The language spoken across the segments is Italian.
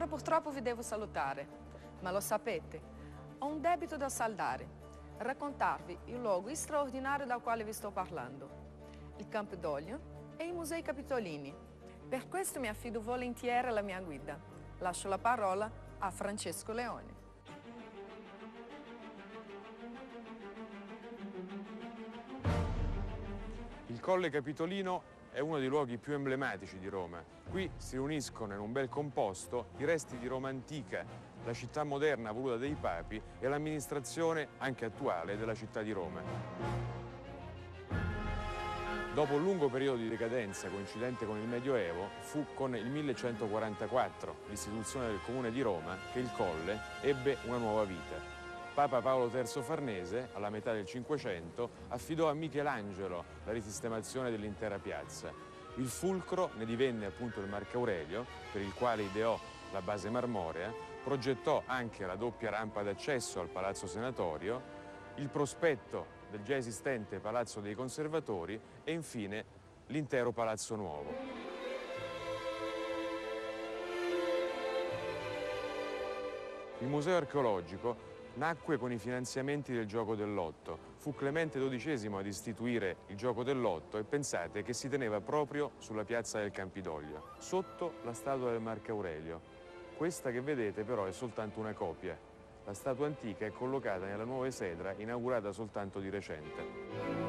Allora purtroppo vi devo salutare, ma lo sapete, ho un debito da saldare, raccontarvi il luogo straordinario dal quale vi sto parlando, il Campidoglio e i Musei Capitolini. Per questo mi affido volentieri alla mia guida. Lascio la parola a Francesco Leone. Il Colle Capitolino è uno dei luoghi più emblematici di Roma. Qui si uniscono in un bel composto i resti di Roma antica, la città moderna voluta dai papi e l'amministrazione, anche attuale, della città di Roma. Dopo un lungo periodo di decadenza coincidente con il Medioevo, fu con il 1144, l'istituzione del Comune di Roma, che il Colle ebbe una nuova vita. Papa Paolo III Farnese, alla metà del Cinquecento, affidò a Michelangelo la risistemazione dell'intera piazza. Il fulcro ne divenne appunto il Marco Aurelio, per il quale ideò la base marmorea, progettò anche la doppia rampa d'accesso al Palazzo Senatorio, il prospetto del già esistente Palazzo dei Conservatori e infine l'intero Palazzo Nuovo. Il Museo archeologico nacque con i finanziamenti del gioco dell'otto. Fu Clemente XII ad istituire il gioco dell'otto e pensate che si teneva proprio sulla piazza del Campidoglio, sotto la statua del Marco Aurelio. Questa che vedete però è soltanto una copia. La statua antica è collocata nella nuova esedra inaugurata soltanto di recente.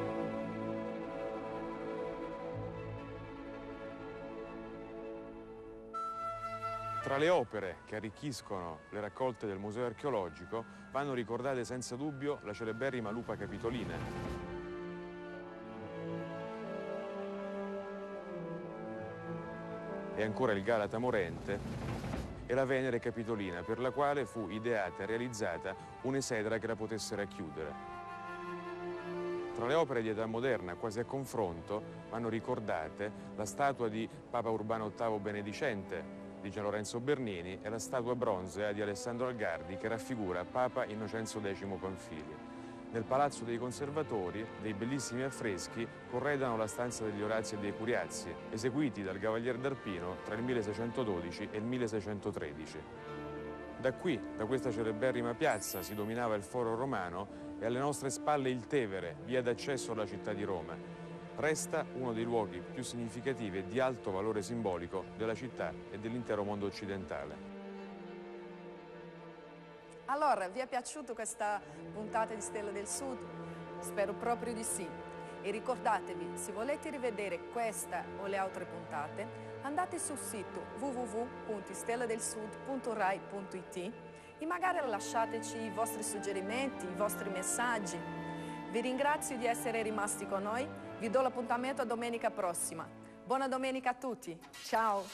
Tra le opere che arricchiscono le raccolte del Museo archeologico vanno ricordate senza dubbio la celeberrima lupa capitolina. E ancora il Galata morente e la Venere capitolina, per la quale fu ideata e realizzata un'esedra che la potesse racchiudere. Tra le opere di età moderna, quasi a confronto, vanno ricordate la statua di Papa Urbano VIII Benedicente, di Gian Lorenzo Bernini e la statua bronzea di Alessandro Algardi che raffigura Papa Innocenzo X Panfili. Nel Palazzo dei Conservatori dei bellissimi affreschi corredano la stanza degli Orazi e dei Curiazzi, eseguiti dal Cavalier d'Arpino tra il 1612 e il 1613. Da qui, da questa celeberrima piazza, si dominava il foro romano e alle nostre spalle il Tevere, via d'accesso alla città di Roma, resta uno dei luoghi più significativi e di alto valore simbolico della città e dell'intero mondo occidentale. Allora, vi è piaciuta questa puntata di Stella del Sud? Spero proprio di sì. E ricordatevi, se volete rivedere questa o le altre puntate, andate sul sito www.stelladelsud.rai.it e magari lasciateci i vostri suggerimenti, i vostri messaggi. Vi ringrazio di essere rimasti con noi vi do l'appuntamento a domenica prossima. Buona domenica a tutti. Ciao.